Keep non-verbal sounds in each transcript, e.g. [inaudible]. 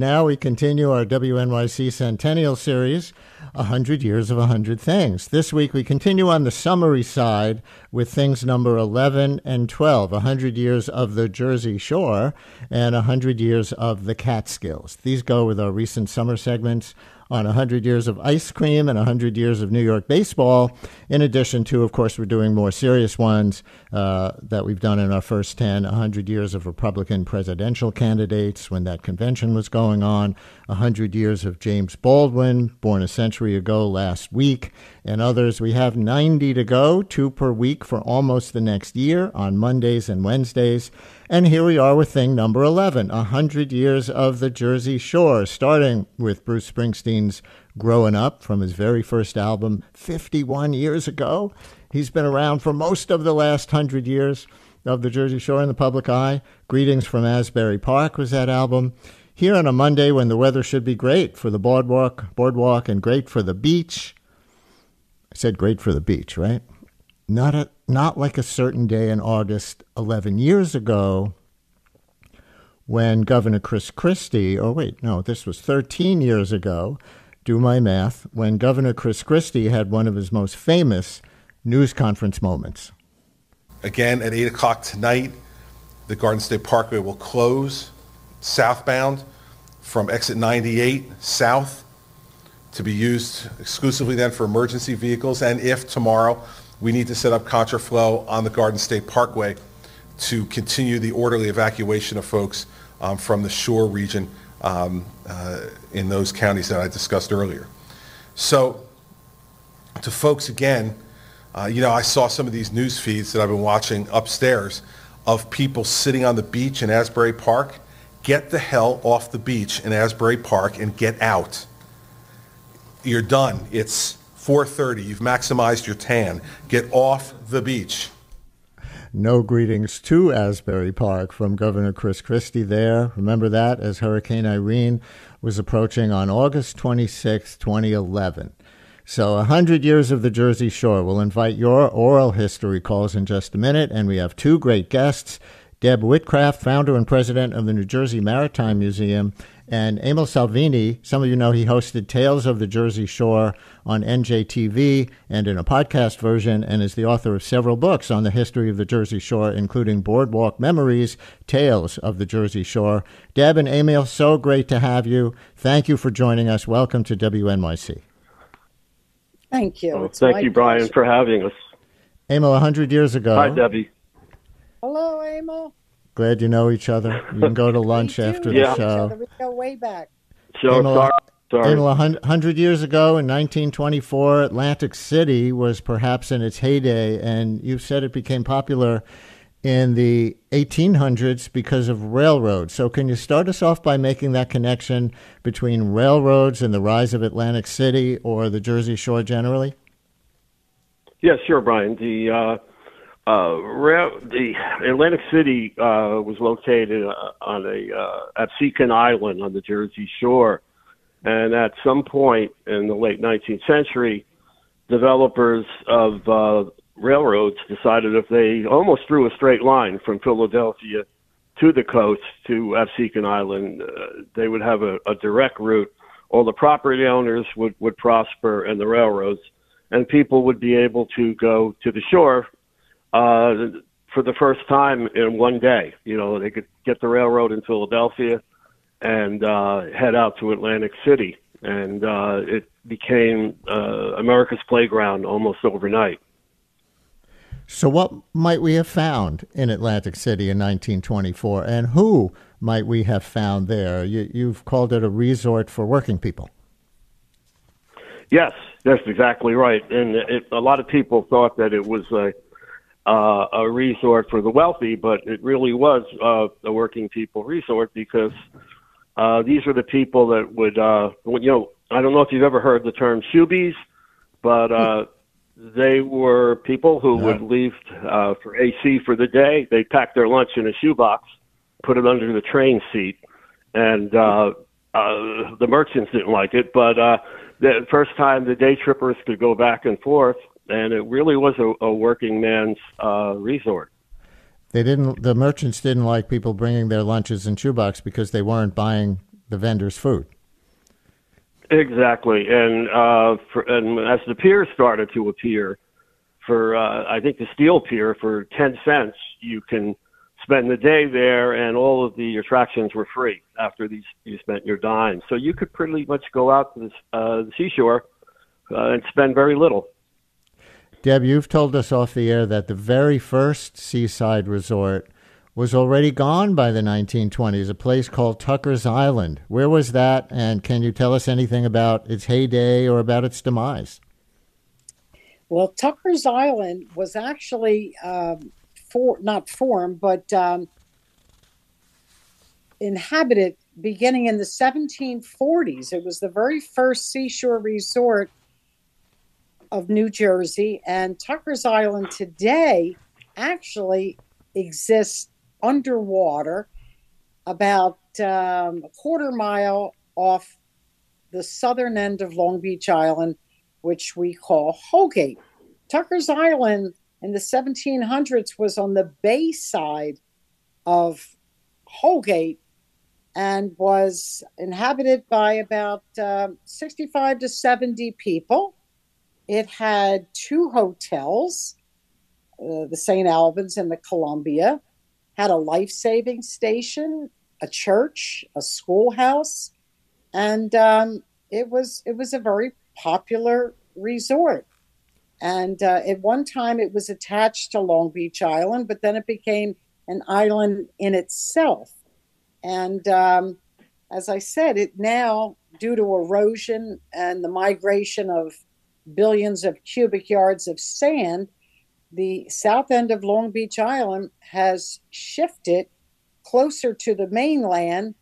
Now we continue our WNYC Centennial Series, 100 Years of 100 Things. This week we continue on the summary side with things number 11 and 12, 100 Years of the Jersey Shore and 100 Years of the Catskills. These go with our recent summer segments on 100 years of ice cream and 100 years of New York baseball. In addition to, of course, we're doing more serious ones uh, that we've done in our first 10 100 years of Republican presidential candidates when that convention was going on, 100 years of James Baldwin, born a century ago last week, and others. We have 90 to go, two per week for almost the next year on Mondays and Wednesdays. And here we are with thing number 11, 100 years of the Jersey Shore, starting with Bruce Springsteen's Growing Up from his very first album 51 years ago. He's been around for most of the last 100 years of the Jersey Shore in the public eye. Greetings from Asbury Park was that album. Here on a Monday when the weather should be great for the boardwalk, boardwalk and great for the beach. I said great for the beach, right? Not a not like a certain day in August 11 years ago when Governor Chris Christie, or wait, no, this was 13 years ago, do my math, when Governor Chris Christie had one of his most famous news conference moments. Again, at 8 o'clock tonight, the Garden State Parkway will close southbound from exit 98 south to be used exclusively then for emergency vehicles. And if tomorrow we need to set up contraflow on the Garden State Parkway to continue the orderly evacuation of folks um, from the shore region um, uh, in those counties that I discussed earlier. So to folks again, uh, you know, I saw some of these news feeds that I've been watching upstairs of people sitting on the beach in Asbury Park. Get the hell off the beach in Asbury Park and get out. You're done. It's 4:30. You've maximized your tan. Get off the beach. No greetings to Asbury Park from Governor Chris Christie there. Remember that as Hurricane Irene was approaching on August 26, 2011. So, 100 years of the Jersey Shore. We'll invite your oral history calls in just a minute, and we have two great guests. Deb Whitcraft, founder and president of the New Jersey Maritime Museum, and Emil Salvini, some of you know he hosted Tales of the Jersey Shore on NJTV and in a podcast version, and is the author of several books on the history of the Jersey Shore, including Boardwalk Memories, Tales of the Jersey Shore. Deb and Emil, so great to have you. Thank you for joining us. Welcome to WNYC. Thank you. Oh, thank you, Brian, pleasure. for having us. Emil, 100 years ago. Hi, Debbie. Hello, Emil. Glad you know each other. You can go to [laughs] lunch after the show. We go way back. So Emil, sorry. Sorry. Emil, 100 years ago in 1924, Atlantic City was perhaps in its heyday, and you said it became popular in the 1800s because of railroads. So, can you start us off by making that connection between railroads and the rise of Atlantic City or the Jersey Shore generally? Yes, sure, Brian. The uh, uh, the Atlantic City uh, was located uh, on a uh, Absecon Island on the Jersey Shore, and at some point in the late 19th century, developers of uh, railroads decided if they almost drew a straight line from Philadelphia to the coast to Absecon Island, uh, they would have a, a direct route. All the property owners would, would prosper and the railroads, and people would be able to go to the shore uh, for the first time in one day. You know, they could get the railroad in Philadelphia and uh, head out to Atlantic City, and uh, it became uh, America's playground almost overnight. So, what might we have found in Atlantic City in 1924, and who might we have found there? You, have called it a resort for working people. Yes, that's exactly right. And it, a lot of people thought that it was a uh, a resort for the wealthy, but it really was uh, a working people resort because uh, these are the people that would, uh, you know, I don't know if you've ever heard the term shoebies, but uh, they were people who yeah. would leave uh, for AC for the day. They pack their lunch in a shoebox, put it under the train seat, and uh, uh, the merchants didn't like it. But uh, the first time the day trippers could go back and forth, and it really was a, a working man's uh, resort. They didn't. The merchants didn't like people bringing their lunches in shoebox because they weren't buying the vendor's food. Exactly, and uh, for, and as the pier started to appear, for uh, I think the steel pier for ten cents, you can spend the day there, and all of the attractions were free after these you spent your dime. So you could pretty much go out to the, uh, the seashore uh, and spend very little. Deb, you've told us off the air that the very first seaside resort was already gone by the 1920s, a place called Tucker's Island. Where was that, and can you tell us anything about its heyday or about its demise? Well, Tucker's Island was actually um, for not formed, but um, inhabited beginning in the 1740s. It was the very first seashore resort of New Jersey, and Tucker's Island today actually exists underwater about um, a quarter mile off the southern end of Long Beach Island, which we call Holgate. Tucker's Island in the 1700s was on the bay side of Holgate and was inhabited by about uh, 65 to 70 people. It had two hotels, uh, the St. Albans and the Columbia had a life saving station, a church, a schoolhouse, and um, it was it was a very popular resort. And uh, at one time, it was attached to Long Beach Island, but then it became an island in itself. And um, as I said, it now, due to erosion and the migration of billions of cubic yards of sand, the south end of Long Beach Island has shifted closer to the mainland,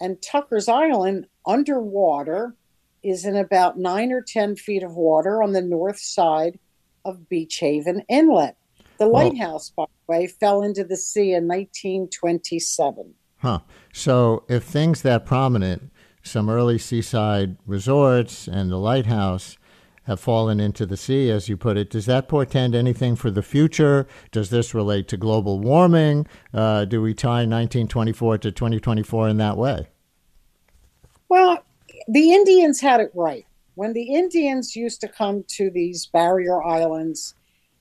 and Tucker's Island underwater is in about nine or 10 feet of water on the north side of Beach Haven Inlet. The lighthouse, by the way, fell into the sea in 1927. Huh. So, if things that prominent, some early seaside resorts and the lighthouse, have fallen into the sea, as you put it. Does that portend anything for the future? Does this relate to global warming? Uh, do we tie 1924 to 2024 in that way? Well, the Indians had it right. When the Indians used to come to these barrier islands,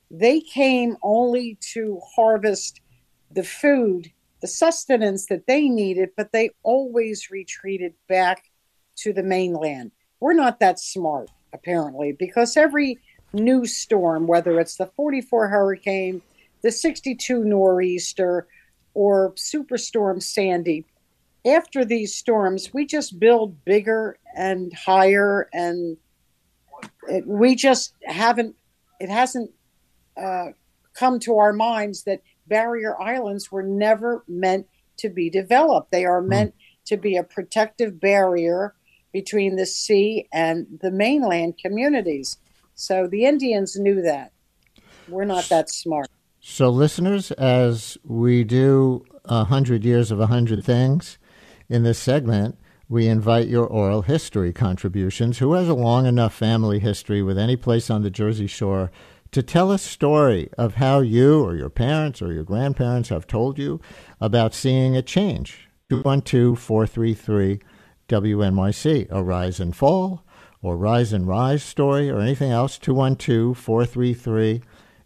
they came only to harvest the food, the sustenance that they needed, but they always retreated back to the mainland. We're not that smart apparently, because every new storm, whether it's the 44 hurricane, the 62 nor'easter, or Superstorm Sandy, after these storms, we just build bigger and higher, and it, we just haven't, it hasn't uh, come to our minds that barrier islands were never meant to be developed. They are hmm. meant to be a protective barrier between the sea and the mainland communities. So the Indians knew that. We're not that smart. So, listeners, as we do a hundred years of a hundred things in this segment, we invite your oral history contributions. Who has a long enough family history with any place on the Jersey Shore to tell a story of how you or your parents or your grandparents have told you about seeing a change? 212 433 WNYC, a rise and fall or rise and rise story or anything else, 212 433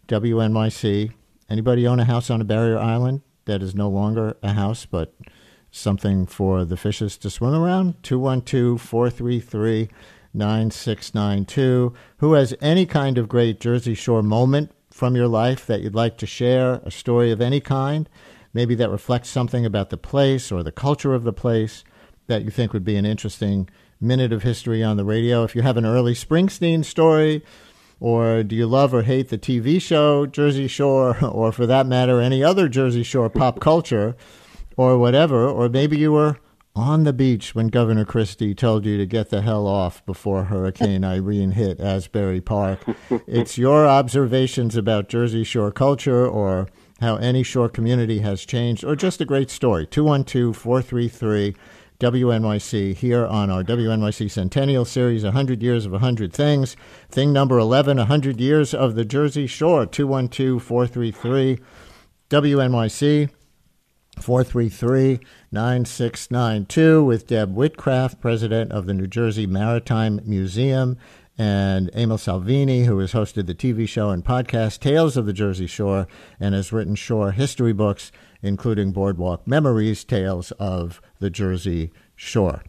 WNYC. Anybody own a house on a barrier island that is no longer a house but something for the fishes to swim around? 212 433 9692. Who has any kind of great Jersey Shore moment from your life that you'd like to share, a story of any kind, maybe that reflects something about the place or the culture of the place? That you think would be an interesting minute of history on the radio. If you have an early Springsteen story, or do you love or hate the TV show Jersey Shore, [laughs] or for that matter, any other Jersey Shore pop culture, or whatever, or maybe you were on the beach when Governor Christie told you to get the hell off before Hurricane [laughs] Irene hit Asbury Park. it's your observations about Jersey Shore culture or how any shore community has changed, or just a great story. 212 433 WNYC here on our WNYC Centennial Series 100 Years of 100 Things. Thing number 11 100 Years of the Jersey Shore 212 433 WNYC. 433 9692 with Deb Whitcraft, president of the New Jersey Maritime Museum, and Emil Salvini, who has hosted the TV show and podcast Tales of the Jersey Shore and has written shore history books, including Boardwalk Memories Tales of the Jersey Shore.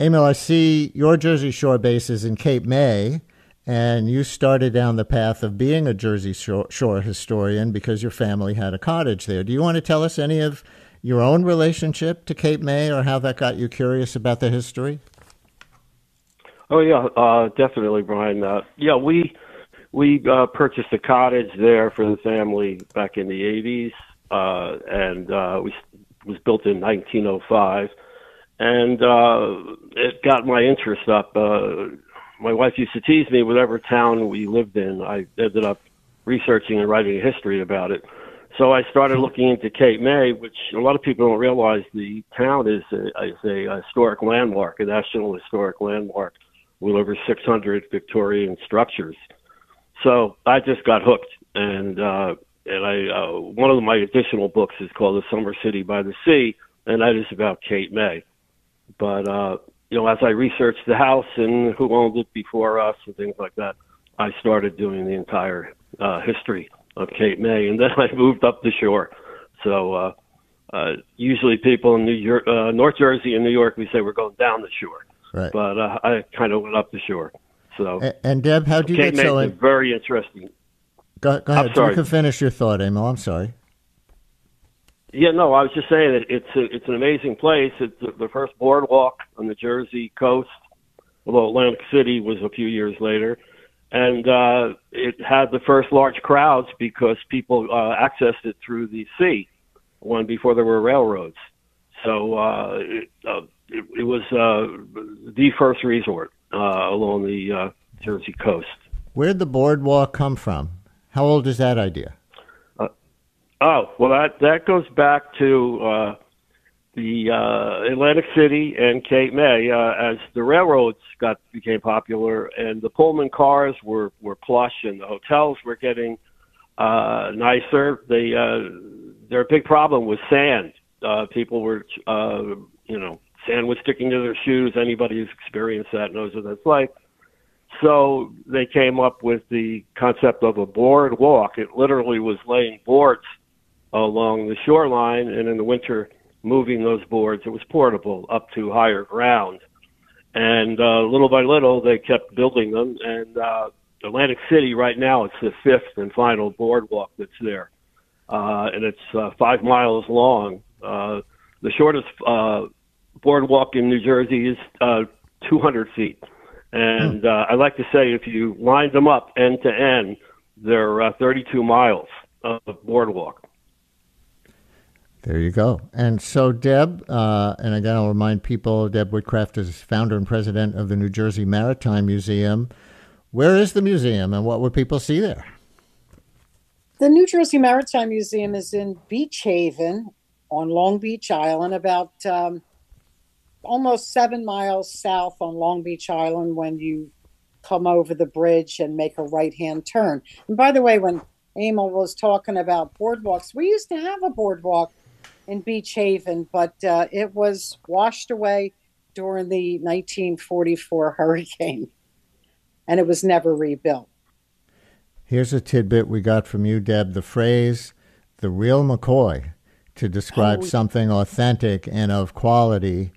Emil, I see your Jersey Shore base is in Cape May and you started down the path of being a Jersey Shore historian because your family had a cottage there. Do you want to tell us any of your own relationship to Cape May or how that got you curious about the history? Oh yeah, uh, definitely, Brian. Uh, yeah, we we uh, purchased a cottage there for the family back in the '80s, uh, and uh, we was built in 1905, and uh, it got my interest up. Uh, my wife used to tease me whatever town we lived in. I ended up researching and writing a history about it. So I started looking into Cape May, which a lot of people don't realize the town is a, is a historic landmark, a national historic landmark with over 600 Victorian structures. So I just got hooked, and uh, and I uh, one of my additional books is called The Summer City by the Sea, and that is about Cape May. But uh, you know, as I researched the house and who owned it before us and things like that, I started doing the entire uh, history of Cape May, and then [laughs] I moved up the shore. So uh, uh, usually people in New York, uh, North Jersey and New York, we say we're going down the shore, right. but uh, I kind of went up the shore. So and, and Deb, how do you Cape get so? In- very interesting. Go, go ahead. You can finish your thought, Emil. I'm sorry. Yeah, no, I was just saying that it's a, it's an amazing place. It's the first boardwalk on the Jersey coast, although Atlantic City was a few years later, and uh, it had the first large crowds because people uh, accessed it through the sea, when before there were railroads. So uh, it, uh, it, it was uh, the first resort uh, along the uh, Jersey coast. Where'd the boardwalk come from? How old is that idea? Oh well, that that goes back to uh, the uh, Atlantic City and Cape May uh, as the railroads got became popular and the Pullman cars were were plush and the hotels were getting uh, nicer. They uh, their big problem was sand. Uh, people were uh, you know sand was sticking to their shoes. Anybody who's experienced that knows what that's like. So they came up with the concept of a boardwalk. It literally was laying boards along the shoreline, and in the winter, moving those boards. It was portable up to higher ground. And uh, little by little, they kept building them. And uh, Atlantic City, right now, it's the fifth and final boardwalk that's there. Uh, and it's uh, five miles long. Uh, the shortest uh, boardwalk in New Jersey is uh, 200 feet. And uh, I like to say if you line them up end to end, they're uh, 32 miles of boardwalk. There you go. And so, Deb, uh, and again, I'll remind people Deb Whitcraft is founder and president of the New Jersey Maritime Museum. Where is the museum and what would people see there? The New Jersey Maritime Museum is in Beach Haven on Long Beach Island, about um, almost seven miles south on Long Beach Island when you come over the bridge and make a right hand turn. And by the way, when Emil was talking about boardwalks, we used to have a boardwalk in Beach Haven, but uh, it was washed away during the 1944 [laughs] hurricane and it was never rebuilt. Here's a tidbit we got from you, Deb the phrase, the real McCoy, to describe oh. something authentic and of quality,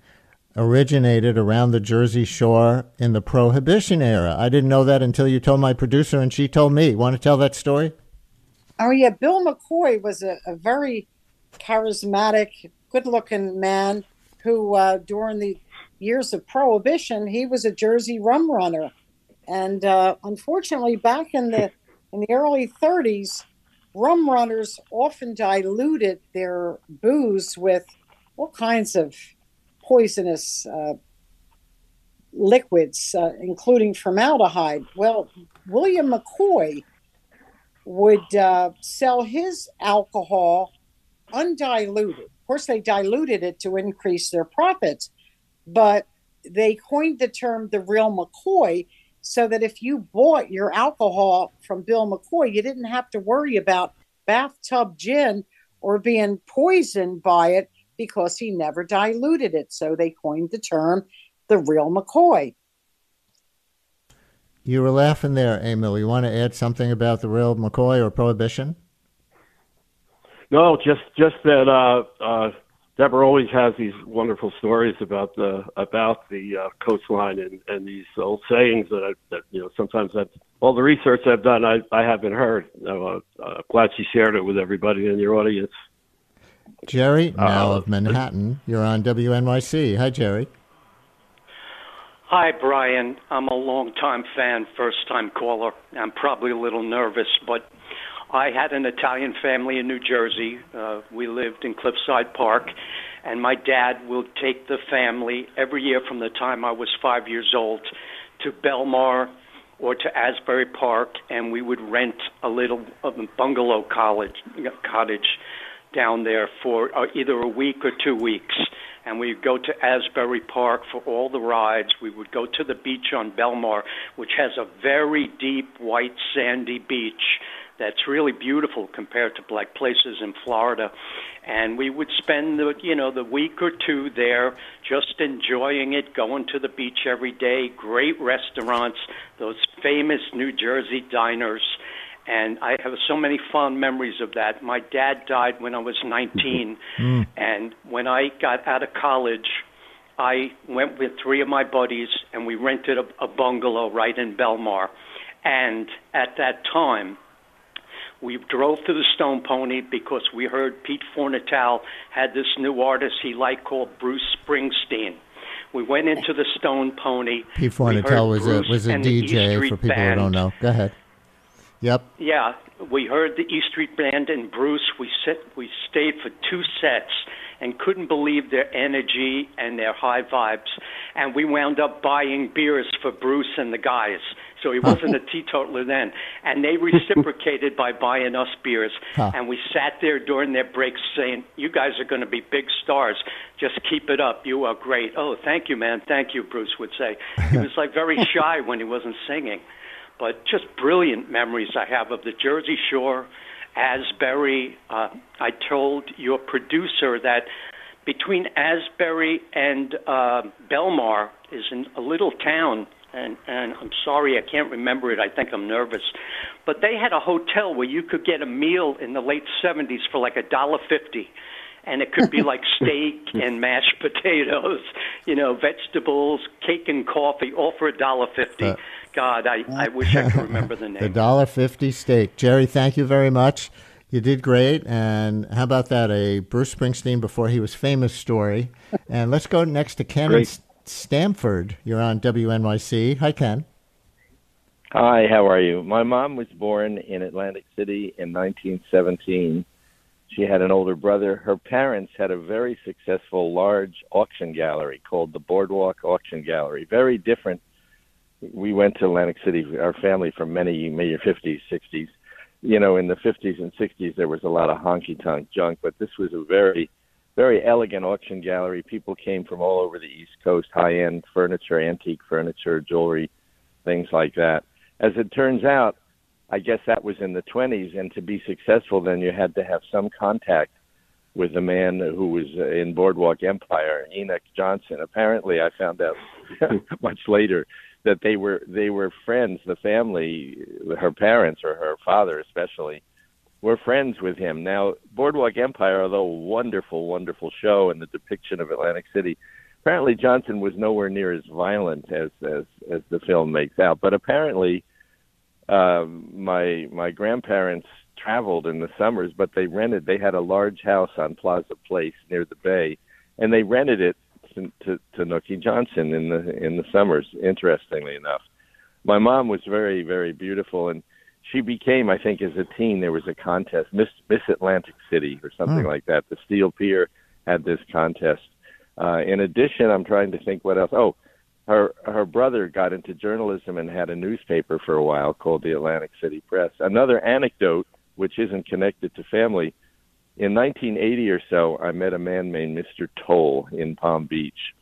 originated around the Jersey Shore in the Prohibition era. I didn't know that until you told my producer, and she told me. Want to tell that story? Oh, yeah. Bill McCoy was a, a very charismatic, good looking man who, uh, during the years of Prohibition, he was a Jersey rum runner. And uh, unfortunately, back in the in the early 30s, rum runners often diluted their booze with all kinds of poisonous uh, liquids, uh, including formaldehyde. Well, William McCoy would uh, sell his alcohol undiluted. Of course, they diluted it to increase their profits, but they coined the term the real McCoy so that if you bought your alcohol from Bill McCoy, you didn't have to worry about bathtub gin or being poisoned by it because he never diluted it. So they coined the term the real McCoy. You were laughing there, Emil. You want to add something about the real McCoy or prohibition? No, just just that uh, uh, Deborah always has these wonderful stories about the about the uh, coastline and, and these old sayings that I, that you know sometimes that all the research I've done I, I haven't heard. Uh, uh, glad she shared it with everybody in your audience. Jerry, now uh, of Manhattan, you're on WNYC. Hi, Jerry. Hi, Brian. I'm a long-time fan, first-time caller. I'm probably a little nervous, but I had an Italian family in New Jersey. Uh, we lived in Cliffside Park, and my dad will take the family every year from the time I was five years old to Belmar or to Asbury Park, and we would rent a little a bungalow college cottage down there for uh, either a week or two weeks and we'd go to Asbury Park for all the rides. We would go to the beach on Belmar, which has a very deep white sandy beach that's really beautiful compared to like places in Florida. And we would spend the you know the week or two there just enjoying it, going to the beach every day, great restaurants, those famous New Jersey diners and I have so many fond memories of that. My dad died when I was 19, mm. and when I got out of college, I went with three of my buddies and we rented a, a bungalow right in Belmar. And at that time, we drove to the Stone Pony because we heard Pete Fornatale had this new artist he liked called Bruce Springsteen. We went into the Stone Pony. Pete Fornatale was a was a DJ for people Band. who don't know. Go ahead. Yep. Yeah, we heard the E Street Band and Bruce. We sit, we stayed for two sets and couldn't believe their energy and their high vibes. And we wound up buying beers for Bruce and the guys. So he wasn't a [laughs] teetotaler then. And they reciprocated by buying us beers. Huh. And we sat there during their breaks saying, You guys are going to be big stars. Just keep it up. You are great. Oh, thank you, man. Thank you, Bruce would say. He was like very [laughs] shy when he wasn't singing but just brilliant memories I have of the Jersey Shore, Asbury. Uh, I told your producer that between Asbury and uh, Belmar is in a little town, and, and I'm sorry I can't remember it. I think I'm nervous, but they had a hotel where you could get a meal in the late '70s for like a dollar fifty and it could be [laughs] like steak and mashed potatoes, you know, vegetables, cake and coffee, all for a dollar fifty. Uh, God, I, I [laughs] wish I could remember the [laughs] name. the dollar fifty steak. Jerry, thank you very much. You did great. And how about that? A Bruce Springsteen before he was famous story. [laughs] And let's go next to Ken in Stamford. You're on WNYC. Hi, Ken. Hi, how are you? My mom was born in Atlantic City in 1917. She had an older brother. Her parents had a very successful large auction gallery called the Boardwalk Auction Gallery. Very different we went to Atlantic City, our family from many, maybe 50s, 60s. You know, in the 50s and 60s, there was a lot of honky tonk junk, but this was a very, very elegant auction gallery. People came from all over the East Coast, high end furniture, antique furniture, jewelry, things like that. As it turns out, I guess that was in the 20s, and to be successful, then you had to have some contact with the man who was in Boardwalk Empire, Enoch Johnson. Apparently, I found out [laughs] much later that they were they were friends. The family, her parents or her father especially, were friends with him. Now, Boardwalk Empire, although a wonderful, wonderful show and the depiction of Atlantic City, apparently Johnson was nowhere near as violent as as as the film makes out. But apparently, um, my my grandparents traveled in the summers, but they rented. They had a large house on Plaza Place near the bay, and they rented it to, to, to Nucky Johnson in the in the summers. Interestingly enough, my mom was very very beautiful, and she became, I think, as a teen, there was a contest, Miss Miss Atlantic City or something mm. like that. The Steel Pier had this contest. Uh, in addition, I'm trying to think what else. Oh, her her brother got into journalism and had a newspaper for a while called the Atlantic City Press. Another anecdote, which isn't connected to family, in 1980 or so, I met a man named Mr. Toll in Palm Beach.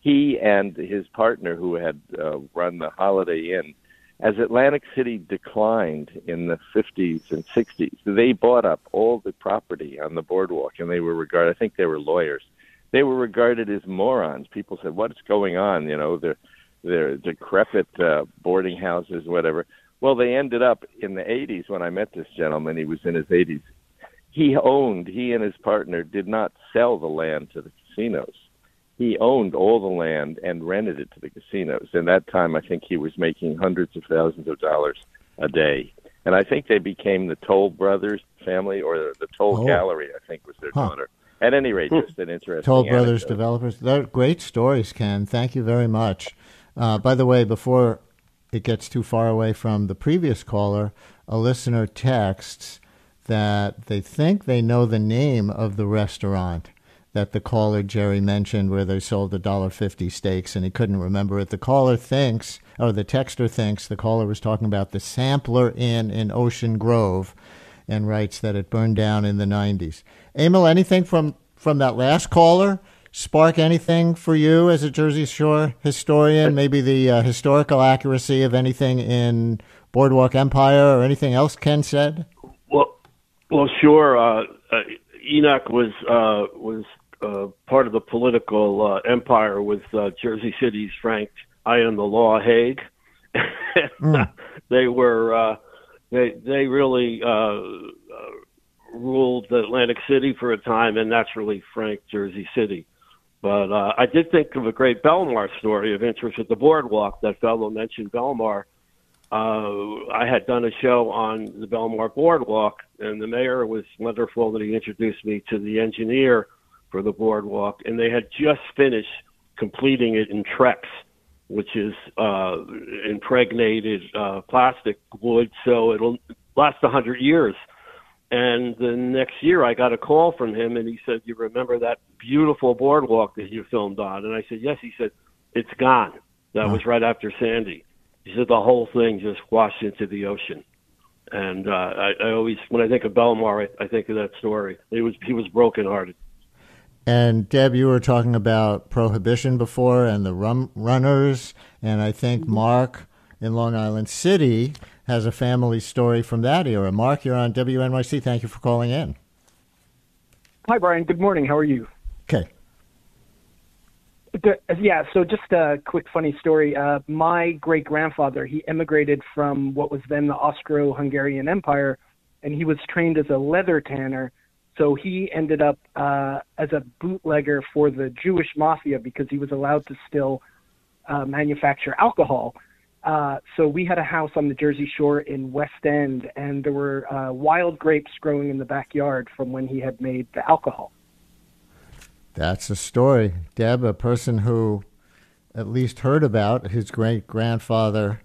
He and his partner, who had uh, run the Holiday Inn, As Atlantic City declined in the 50s and 60s, they bought up all the property on the boardwalk, and they were regarded. I think they were lawyers. They were regarded as morons. People said, "What's going on?" You know, they're they're decrepit uh, boarding houses, whatever. Well, they ended up in the 80s when I met this gentleman. He was in his 80s. He owned, he and his partner did not sell the land to the casinos. He owned all the land and rented it to the casinos. And that time, I think he was making hundreds of thousands of dollars a day. And I think they became the Toll Brothers family or the, the Toll Oh. Gallery, I think was their Huh. daughter. At any rate, just an interesting Toll Brothers anecdote. developers. They're great stories, Ken. Thank you very much. Uh, by the way, before it gets too far away from the previous caller, a listener texts that they think they know the name of the restaurant that the caller Jerry mentioned where they sold the dollar fifty steaks and he couldn't remember it. The caller thinks or the texter thinks the caller was talking about the Sampler Inn in Ocean Grove and writes that it burned down in the 90s. Emil, anything from, from that last caller spark anything for you as a Jersey Shore historian? Maybe the uh, historical accuracy of anything in Boardwalk Empire or anything else Ken said? Well, sure. Uh, uh, Enoch was uh, was uh, part of the political uh, empire with uh, Jersey City's Frank I am the law Hague. [laughs] they were uh, they they really uh, uh, ruled Atlantic City for a time, and naturally Frank Jersey City. But uh, I did think of a great Belmar story of interest at the boardwalk. That fellow mentioned Belmar. Uh, I had done a show on the Belmar boardwalk, and the mayor was wonderful that he introduced me to the engineer for the boardwalk, and they had just finished completing it in Trex, which is uh, impregnated uh, plastic wood, so it'll last a hundred years. And the next year, I got a call from him, and he said, "You remember that beautiful boardwalk that you filmed on?" And I said, "Yes." He said, "It's gone." That was right after Sandy. He said the whole thing just washed into the ocean. And uh, I, I always, when I think of Belmar, I, I think of that story. It was he was brokenhearted. And Deb, you were talking about prohibition before and the rum runners, and I think Mark in Long Island City has a family story from that era. Mark, you're on WNYC. Thank you for calling in. Hi, Brian. Good morning. How are you? Yeah, so just a quick funny story. Uh, my great grandfather, he immigrated from what was then the Austro Hungarian Empire, and he was trained as a leather tanner. So he ended up uh, as a bootlegger for the Jewish mafia because he was allowed to still uh, manufacture alcohol. Uh, so we had a house on the Jersey Shore in West End, and there were uh, wild grapes growing in the backyard from when he had made the alcohol. That's a story. Deb, a person who at least heard about his great grandfather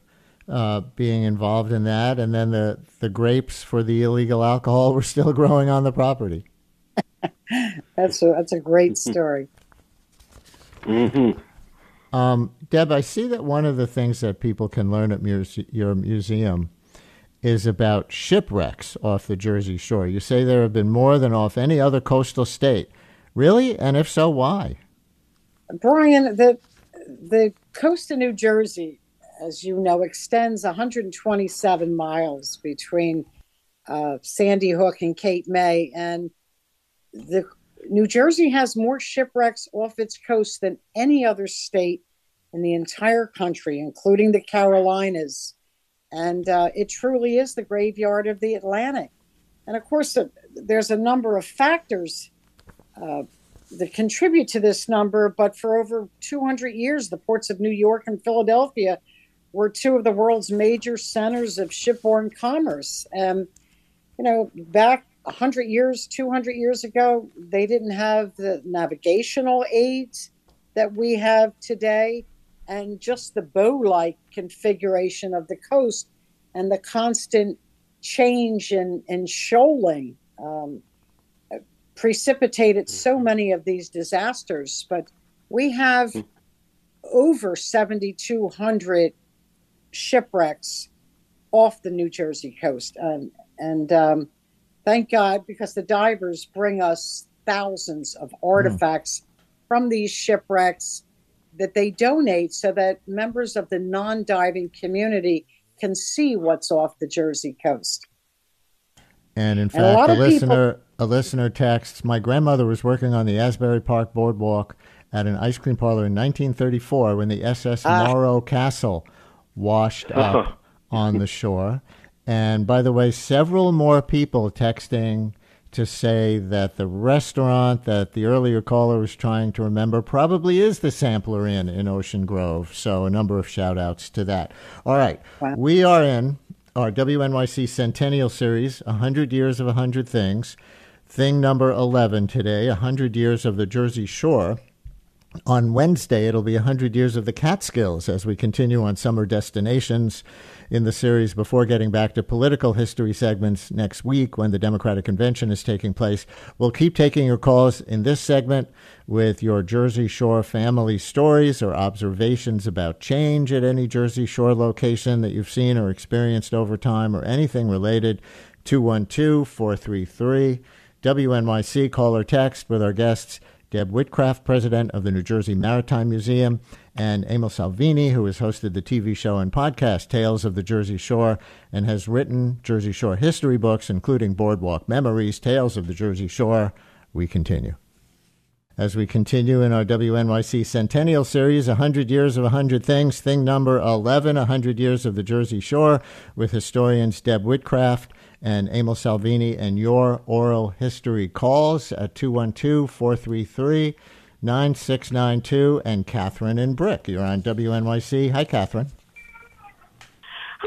uh, being involved in that, and then the, the grapes for the illegal alcohol were still [laughs] growing on the property. [laughs] That's a that's a great [laughs] story. Um, Deb, I see that one of the things that people can learn at muse- your museum is about shipwrecks off the Jersey Shore. You say there have been more than off any other coastal state. Really? And if so, why? Brian, the the coast of New Jersey, as you know, extends 127 miles between uh, Sandy Hook and Cape May, and the New Jersey has more shipwrecks off its coast than any other state in the entire country, including the Carolinas. And uh, it truly is the graveyard of the Atlantic. And of course, uh, there's a number of factors uh, that contribute to this number, but for over 200 years, the ports of New York and Philadelphia were two of the world's major centers of shipborne commerce. And, you know, back 100 years, 200 years ago, they didn't have the navigational aids that we have today, and just the bow like configuration of the coast and the constant change in, in shoaling. Um, precipitated so mm-hmm. many of these disasters, but we have mm-hmm. over 7,200 shipwrecks off the New Jersey coast. And, and um, thank God, because the divers bring us thousands of mm-hmm. artifacts from these shipwrecks that they donate so that members of the non diving community can see what's off the Jersey coast. And in fact, and a, a listener people, a listener texts, "My grandmother was working on the Asbury Park Boardwalk at an ice cream parlor in 1934 when the SS uh, Morro Castle washed [laughs] up on the shore." And by the way, several more people texting to say that the restaurant that the earlier caller was trying to remember probably is the Sampler Inn in Ocean Grove. So a number of shout outs to that. All right. Wow. We are in our WNYC Centennial Series, 100 Years of 100 Things. Thing number 11 today, 100 Years of the Jersey Shore. On Wednesday, it'll be 100 Years of the Catskills as we continue on summer destinations in the series before getting back to political history segments next week when the Democratic Convention is taking place. We'll keep taking your calls in this segment with your Jersey Shore family stories or observations about change at any Jersey Shore location that you've seen or experienced over time or anything related. 212 433 WNYC call or text with our guests Deb Whitcraft, president of the New Jersey Maritime Museum, and Emil Salvini, who has hosted the TV show and podcast Tales of the Jersey Shore and has written Jersey Shore history books, including Boardwalk Memories, Tales of the Jersey Shore. We continue. As we continue in our WNYC Centennial Series, 100 Years of 100 Things, thing number 11, 100 Years of the Jersey Shore, with historians Deb Whitcraft and Emil Salvini and your oral history calls at 212 433 9692 and Catherine and Brick. You're on WNYC. Hi, Catherine.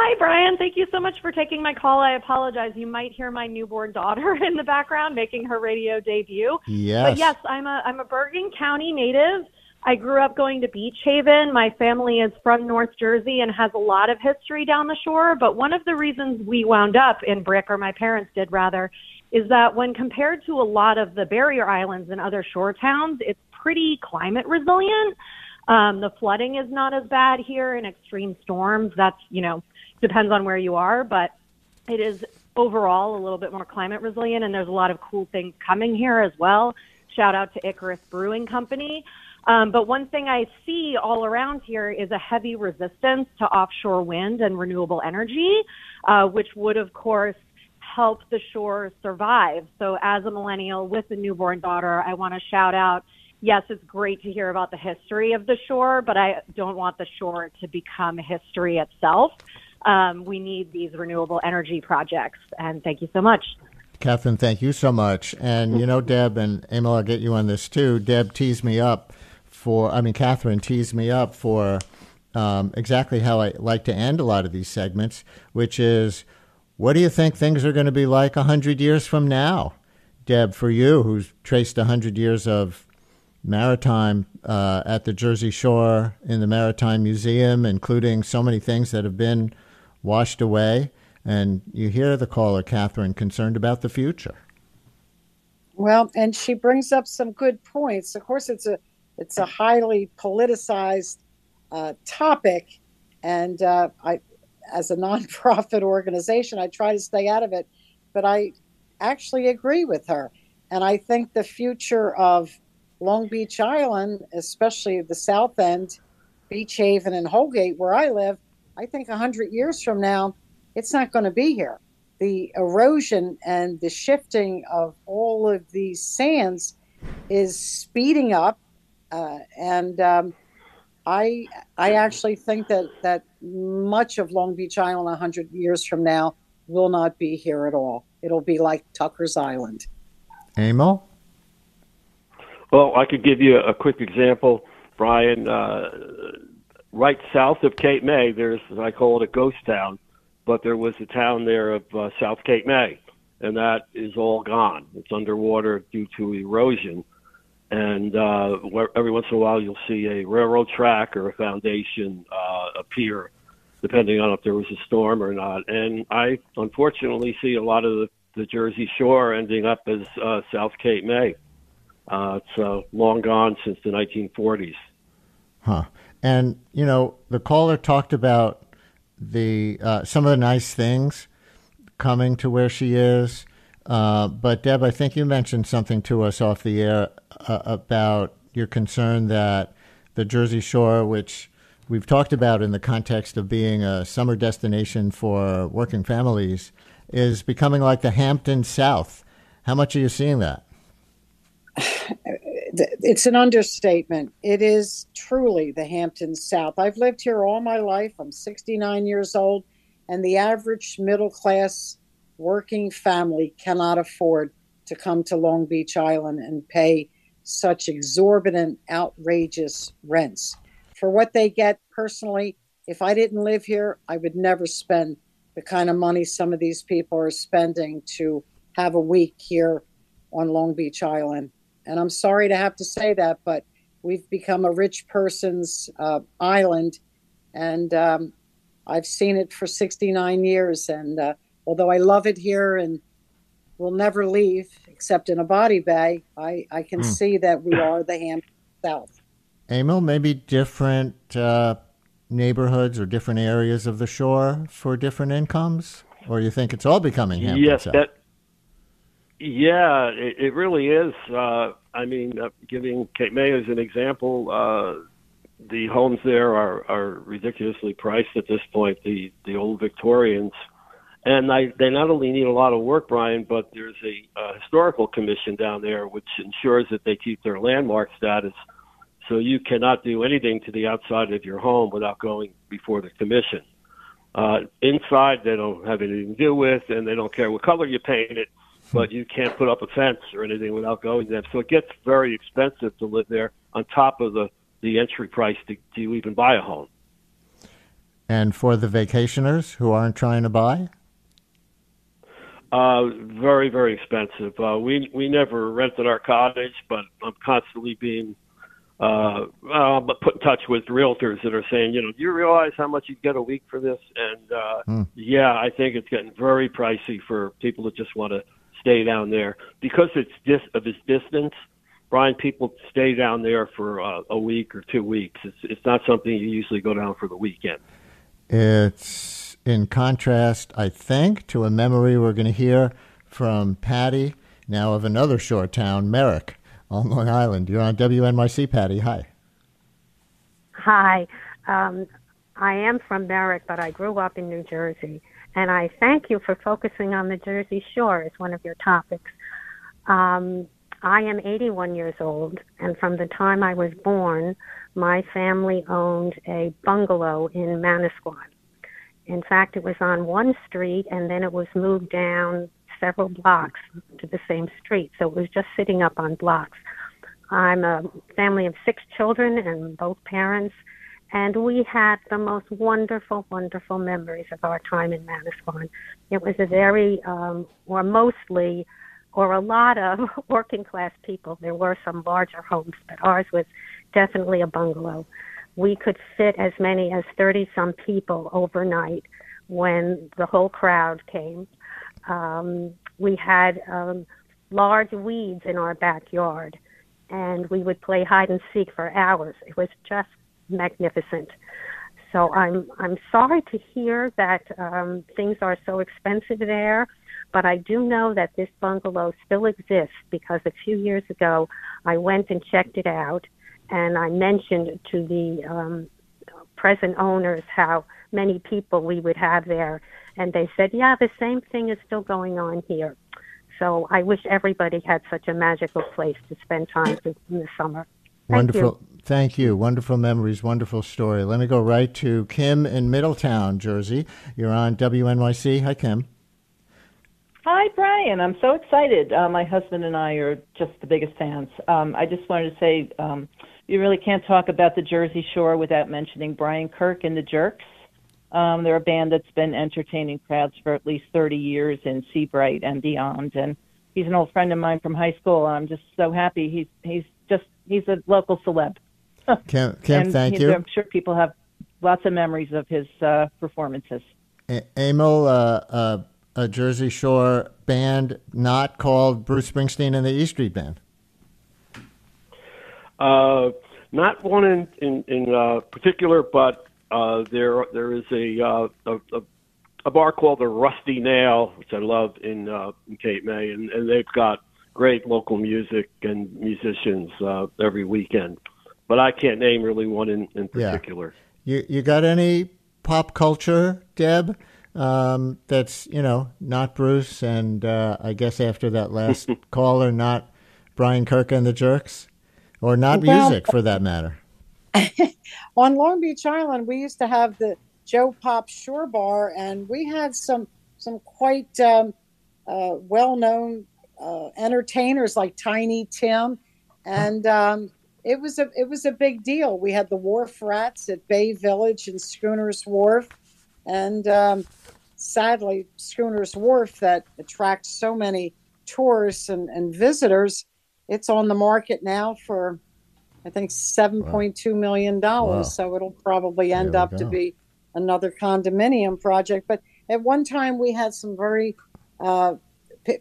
Hi, Brian. Thank you so much for taking my call. I apologize. You might hear my newborn daughter [laughs] in the background making her radio debut. Yes. But yes, I'm a I'm a Bergen County native. I grew up going to Beach Haven. My family is from North Jersey and has a lot of history down the shore. But one of the reasons we wound up in Brick, or my parents did rather, is that when compared to a lot of the barrier islands and other shore towns, it's pretty climate resilient. Um, the flooding is not as bad here in extreme storms. That's, you know, depends on where you are, but it is overall a little bit more climate resilient and there's a lot of cool things coming here as well. Shout out to Icarus Brewing Company. Um, but one thing I see all around here is a heavy resistance to offshore wind and renewable energy, uh, which would, of course, help the shore survive. So, as a millennial with a newborn daughter, I want to shout out yes, it's great to hear about the history of the shore, but I don't want the shore to become history itself. Um, we need these renewable energy projects. And thank you so much. Catherine, thank you so much. And you know, Deb and Emil, I'll get you on this too. Deb teased me up for, I mean, Catherine teased me up for um, exactly how I like to end a lot of these segments, which is what do you think things are going to be like 100 years from now? Deb, for you, who's traced 100 years of maritime uh, at the Jersey Shore in the Maritime Museum, including so many things that have been washed away. And you hear the caller, Catherine, concerned about the future. Well, and she brings up some good points. Of course, it's a it's a highly politicized uh, topic, and uh, I, as a nonprofit [laughs] organization, I try to stay out of it. But I actually agree with her, and I think the future of Long Beach Island, especially the South End, Beach Haven, and Holgate, where I live, I think hundred years from now, it's not going to be here. The erosion and the shifting of all of these sands is speeding up uh, and um, I I actually think that that much of Long Beach Island hundred years from now will not be here at all. It'll be like Tucker's Island. Emil? Well, I could give you a quick example, Brian. Uh, right south of Cape May, there's I call it a ghost town, but there was a town there of uh, South Cape May, and that is all gone. It's underwater due to erosion and uh, every once in a while you'll see a railroad track or a foundation uh, appear, depending on if there was a storm or not. And I unfortunately see a lot of the, the Jersey Shore ending up as uh, South Cape May. Uh, it's uh, long gone since the 1940s. Huh. And you know, the caller talked about the uh, some of the nice things coming to where she is. Uh, but Deb, I think you mentioned something to us off the air uh, about your concern that the Jersey Shore, which we've talked about in the context of being a summer destination for working families is becoming like the Hampton South. How much are you seeing that? [laughs] It's an understatement. It is truly the Hampton South. I've lived here all my life. I'm 69 years old, and the average middle class working family cannot afford to come to Long Beach Island and pay such exorbitant, outrageous rents. For what they get personally, if I didn't live here, I would never spend the kind of money some of these people are spending to have a week here on Long Beach Island. And I'm sorry to have to say that, but we've become a rich person's uh, island. And um, I've seen it for 69 years. And uh, although I love it here and will never leave except in a body bag, I, I can mm. see that we are the Hampton South. Emil, maybe different uh, neighborhoods or different areas of the shore for different incomes? Or you think it's all becoming Hampton yes, South? That, yeah, it, it really is. Uh, I mean, uh, giving Cape May as an example, uh, the homes there are, are ridiculously priced at this point. The the old Victorians, and I, they not only need a lot of work, Brian, but there's a, a historical commission down there which ensures that they keep their landmark status. So you cannot do anything to the outside of your home without going before the commission. Uh, inside, they don't have anything to do with, and they don't care what color you paint it, but you can't put up a fence or anything without going there. So it gets very expensive to live there on top of the, the entry price to, to even buy a home. And for the vacationers who aren't trying to buy? Uh, very, very expensive. Uh, we we never rented our cottage, but I'm constantly being uh, uh, put in touch with realtors that are saying, you know, do you realize how much you get a week for this? And uh, mm. yeah, I think it's getting very pricey for people that just want to stay down there because it's dis- of its distance. Brian, people stay down there for uh, a week or two weeks. It's it's not something you usually go down for the weekend. It's in contrast, I think, to a memory we're going to hear from Patty, now of another short town, Merrick, on Long Island. You're on WNYC, Patty. Hi. Hi. Um, I am from Merrick, but I grew up in New Jersey. And I thank you for focusing on the Jersey Shore as one of your topics. Um, I am 81 years old, and from the time I was born, my family owned a bungalow in Manasquan. In fact, it was on one street and then it was moved down several blocks to the same street. So it was just sitting up on blocks. I'm a family of six children and both parents, and we had the most wonderful, wonderful memories of our time in Manasquan. It was a very, um, or mostly, or a lot of [laughs] working class people. There were some larger homes, but ours was definitely a bungalow we could fit as many as 30 some people overnight when the whole crowd came. Um, we had um, large weeds in our backyard, and we would play hide and seek for hours. It was just magnificent. So I'm I'm sorry to hear that um, things are so expensive there, but I do know that this bungalow still exists because a few years ago I went and checked it out, and I mentioned to the um, present owners how many people we would have there, and they said, "Yeah, the same thing is still going on here." So I wish everybody had such a magical place to spend time in the summer. Thank Wonderful. You. Thank you. Wonderful memories, wonderful story. Let me go right to Kim in Middletown, Jersey. You're on WNYC. Hi, Kim. Hi, Brian. I'm so excited. Uh, my husband and I are just the biggest fans. Um, I just wanted to say um, you really can't talk about the Jersey Shore without mentioning Brian Kirk and the Jerks. Um, they're a band that's been entertaining crowds for at least 30 years in Sea Bright and beyond. And he's an old friend of mine from high school. I'm just so happy. He's he's just he's a local celeb. [laughs] Kim, Kim thank you. I'm sure people have lots of memories of his uh, performances. A- Emil, uh, uh, a Jersey Shore band not called Bruce Springsteen and the E Street Band. Uh, not one in in, in uh, particular, but uh, there there is a, uh, a, a bar called the Rusty Nail, which I love in, uh, in Cape May, and, and they've got great local music and musicians uh, every weekend. But I can't name really one in, in particular. You you got any pop culture, Deb? Um, that's you know not Bruce, and uh, I guess after that last [laughs] caller, not Brian Kirk and the Jerks, or not Well- music for that matter. [laughs] on Long Beach Island, we used to have the Joe Pop Shore Bar, and we had some some quite um, uh, well known uh, entertainers like Tiny Tim, and um, it was a it was a big deal. We had the Wharf Rats at Bay Village and Schooner's Wharf, and um, sadly, Schooner's Wharf that attracts so many tourists and, and visitors, it's on the market now for I think seven point two million dollars. Wow. So it'll probably end up to be another condominium project. But at one time, we had some very uh,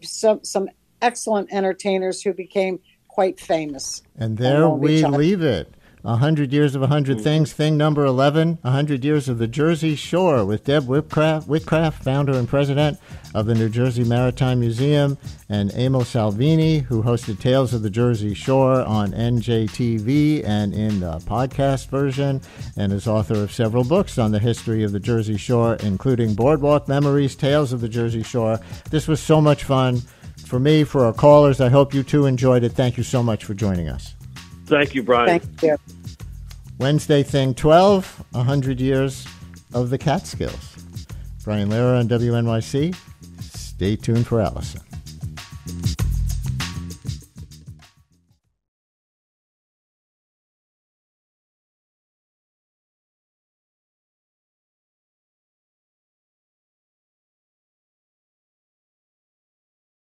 some some excellent entertainers who became quite famous. And there Long we leave it. A hundred years of a 100 mm. things. Thing number eleven. A hundred years of the Jersey Shore with Deb Whitcraft, Whitcraft, founder and president of the New Jersey Maritime Museum, and Emil Salvini, who hosted Tales of the Jersey Shore on NJTV and in the podcast version, and is author of several books on the history of the Jersey Shore, including Boardwalk Memories, Tales of the Jersey Shore. This was so much fun for me, for our callers. I hope you too enjoyed it. Thank you so much for joining us. Thank you, Brian. Thank you. Wednesday Thing 12, 100 Years of the Catskills. Brian Lehrer on WNYC. Stay tuned for Allison.